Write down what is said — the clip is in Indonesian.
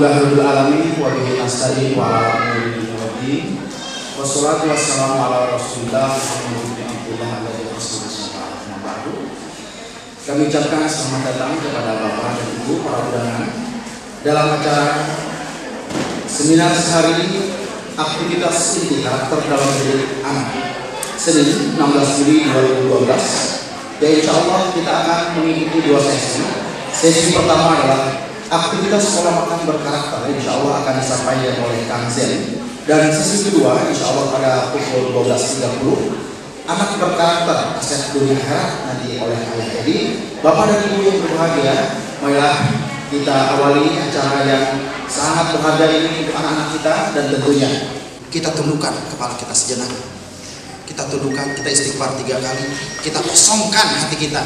Alhamdulillah Rabbil wa wa wasallam Kami ucapkan selamat datang kepada Bapak dan Ibu para undangan. Dalam acara seminar sehari aktivitas inti karakter dalam diri anak. Senin 16 Juli 2012 ya insya Allah kita akan mengikuti dua sesi. Sesi pertama adalah aktivitas sekolah makan berkarakter insya Allah akan disampaikan oleh Kang Zen. Dan sesi kedua insya Allah pada pukul 12.30 anak berkarakter aset dunia akhirat nanti oleh Ayah Edi Bapak dan Ibu yang berbahagia marilah kita awali acara yang sangat berharga ini untuk anak-anak kita dan tentunya kita tundukkan kepala kita sejenak. Kita tundukkan kita istighfar tiga kali kita kosongkan hati kita